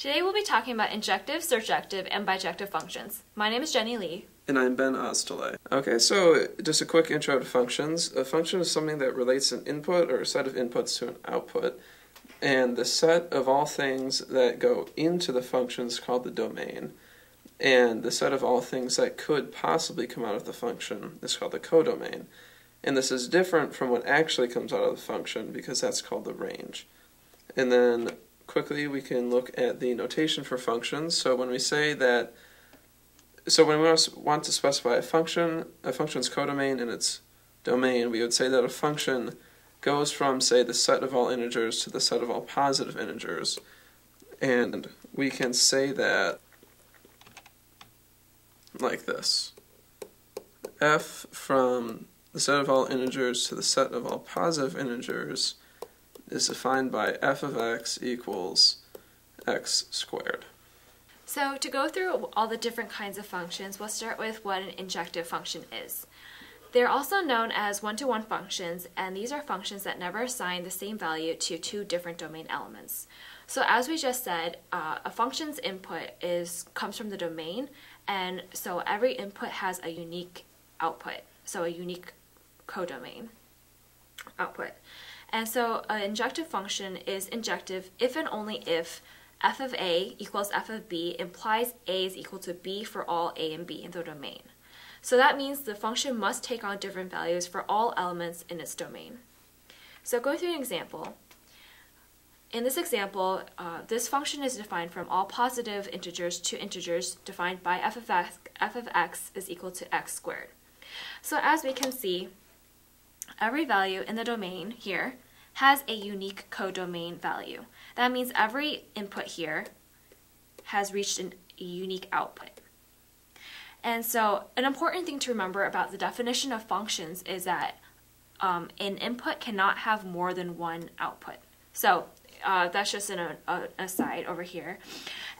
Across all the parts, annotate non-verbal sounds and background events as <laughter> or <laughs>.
Today we'll be talking about injective, surjective, and bijective functions. My name is Jenny Lee. And I'm Ben Ostole. Okay, so just a quick intro to functions. A function is something that relates an input or a set of inputs to an output. And the set of all things that go into the function is called the domain. And the set of all things that could possibly come out of the function is called the codomain. And this is different from what actually comes out of the function because that's called the range. And then quickly we can look at the notation for functions. So when we say that, so when we want to specify a function, a function's codomain and its domain, we would say that a function goes from, say, the set of all integers to the set of all positive integers. And we can say that like this. f from the set of all integers to the set of all positive integers is defined by f of x equals x squared. So to go through all the different kinds of functions, we'll start with what an injective function is. They're also known as one-to-one -one functions, and these are functions that never assign the same value to two different domain elements. So as we just said, uh, a function's input is comes from the domain, and so every input has a unique output, so a unique codomain output. And so an injective function is injective if and only if f of a equals f of b implies a is equal to b for all a and b in the domain. So that means the function must take on different values for all elements in its domain. So going through an example. In this example, uh, this function is defined from all positive integers to integers defined by f of, x, f of x is equal to x squared. So as we can see, every value in the domain here has a unique codomain value. That means every input here has reached an, a unique output. And so an important thing to remember about the definition of functions is that um, an input cannot have more than one output. So uh, that's just an aside over here.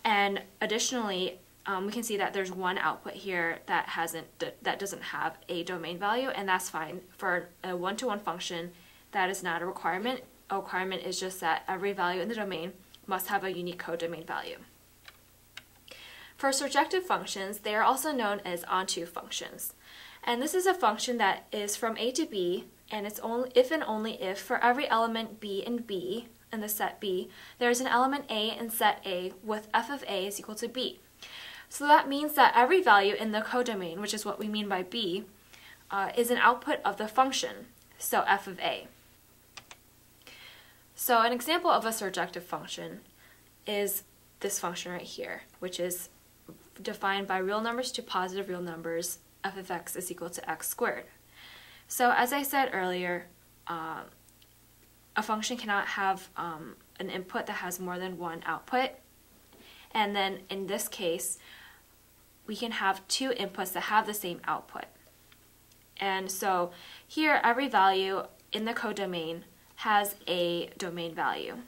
And additionally, um, we can see that there's one output here that hasn't that doesn't have a domain value, and that's fine for a one-to-one -one function. That is not a requirement. A requirement is just that every value in the domain must have a unique codomain value. For surjective functions, they are also known as onto functions. And this is a function that is from A to B, and it's only if and only if for every element B in B in the set B, there is an element A in set A with f of A is equal to B. So that means that every value in the codomain, which is what we mean by b, uh, is an output of the function, so f of a. So an example of a surjective function is this function right here, which is defined by real numbers to positive real numbers, f of x is equal to x squared. So as I said earlier, uh, a function cannot have um, an input that has more than one output. And then in this case, we can have two inputs that have the same output. And so here, every value in the codomain has a domain value.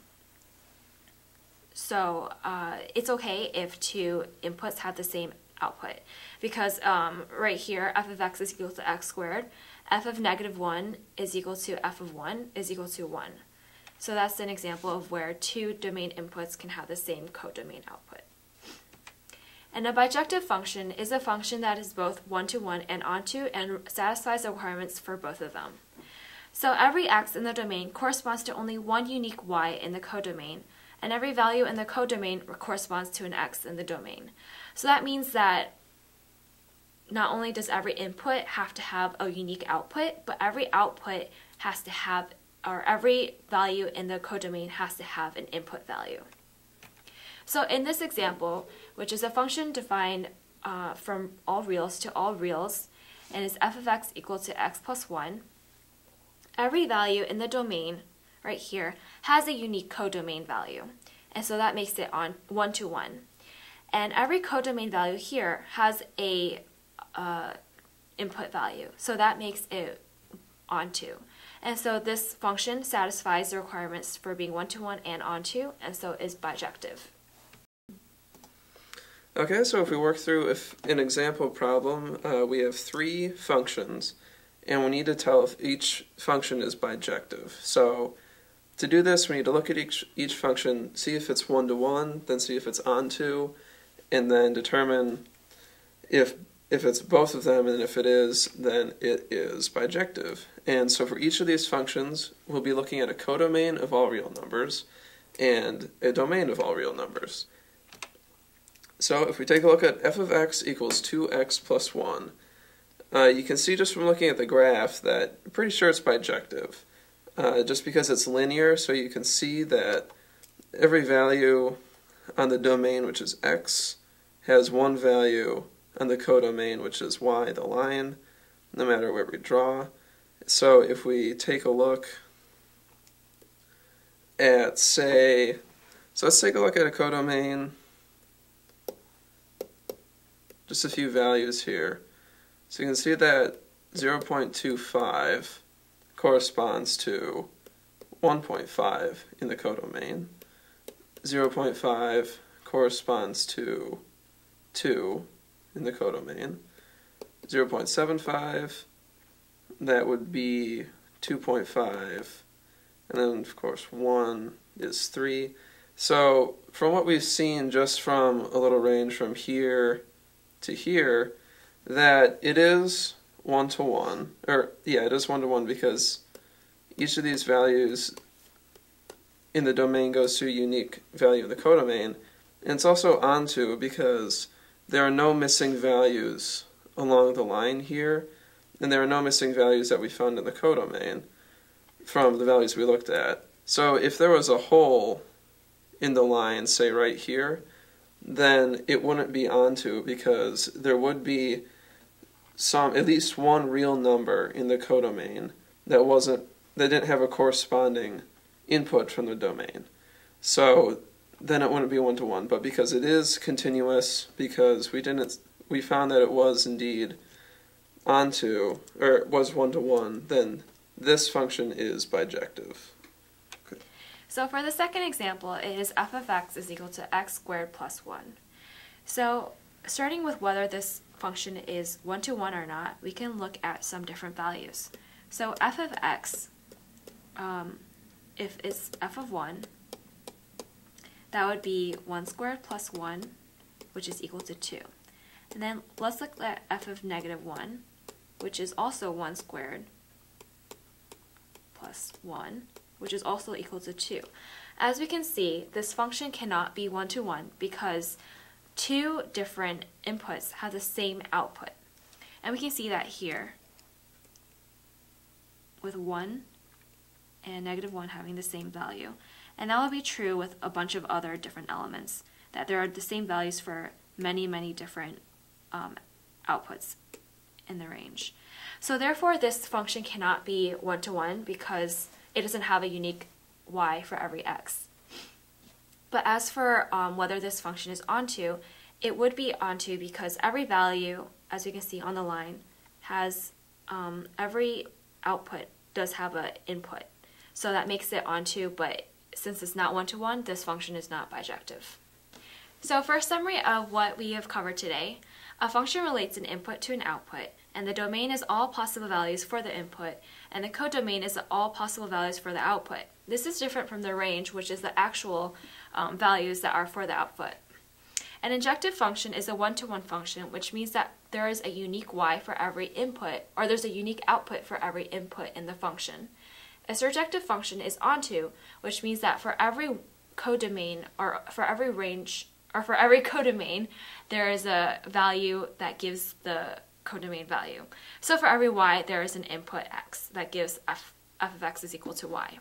So uh, it's okay if two inputs have the same output because um, right here f of x is equal to x squared, f of negative 1 is equal to f of 1 is equal to 1. So that's an example of where two domain inputs can have the same codomain output. And a bijective function is a function that is both one-to-one -one and onto and satisfies the requirements for both of them. So every x in the domain corresponds to only one unique y in the codomain, and every value in the codomain corresponds to an x in the domain. So that means that not only does every input have to have a unique output, but every output has to have, or every value in the codomain has to have an input value. So in this example, which is a function defined uh, from all reals to all reals, and is f of x equal to x plus 1, every value in the domain, right here, has a unique codomain value. And so that makes it on one-to-one. -one. And every codomain value here has a uh, input value. So that makes it onto. And so this function satisfies the requirements for being one-to-one -one and onto, and so is bijective. Okay, so if we work through if an example problem, uh, we have three functions, and we need to tell if each function is bijective. So to do this, we need to look at each, each function, see if it's one to one, then see if it's onto, and then determine if if it's both of them, and if it is, then it is bijective. And so for each of these functions, we'll be looking at a codomain of all real numbers and a domain of all real numbers. So if we take a look at f of x equals 2x plus 1, uh, you can see just from looking at the graph that I'm pretty sure it's bijective. Uh, just because it's linear, so you can see that every value on the domain, which is x, has one value on the codomain, which is y, the line, no matter where we draw. So if we take a look at, say, so let's take a look at a codomain, just a few values here. So you can see that 0.25 corresponds to 1.5 in the codomain. 0.5 corresponds to 2 in the codomain. 0.75, that would be 2.5, and then of course 1 is 3. So from what we've seen just from a little range from here to here, that it is one to one, or yeah, it is one to one because each of these values in the domain goes to a unique value in the codomain, and it's also onto because there are no missing values along the line here, and there are no missing values that we found in the codomain from the values we looked at. So if there was a hole in the line, say right here, then it wouldn't be onto because there would be some at least one real number in the codomain that wasn't that didn't have a corresponding input from the domain. So then it wouldn't be one to one. But because it is continuous, because we didn't, we found that it was indeed onto, or was one to one, then this function is bijective. So for the second example, it is f of x is equal to x squared plus 1. So starting with whether this function is one to one or not, we can look at some different values. So f of x, um, if it's f of 1, that would be 1 squared plus 1, which is equal to 2. And then let's look at f of negative 1, which is also 1 squared plus 1, which is also equal to 2. As we can see, this function cannot be one-to-one -one because two different inputs have the same output. And we can see that here with 1 and negative 1 having the same value. And that will be true with a bunch of other different elements, that there are the same values for many, many different um, outputs in the range. So therefore, this function cannot be one-to-one -one because it doesn't have a unique y for every x. But as for um, whether this function is onto, it would be onto because every value, as we can see on the line, has um, every output does have an input. So that makes it onto, but since it's not one-to-one, -one, this function is not bijective. So for a summary of what we have covered today, a function relates an input to an output, and the domain is all possible values for the input, and the codomain is all possible values for the output. This is different from the range, which is the actual um, values that are for the output. An injective function is a one-to-one -one function, which means that there is a unique y for every input, or there's a unique output for every input in the function. A surjective function is onto, which means that for every codomain or for every range or for every <laughs> codomain, there is a value that gives the codomain value. So for every y, there is an input x that gives f, f of x is equal to y.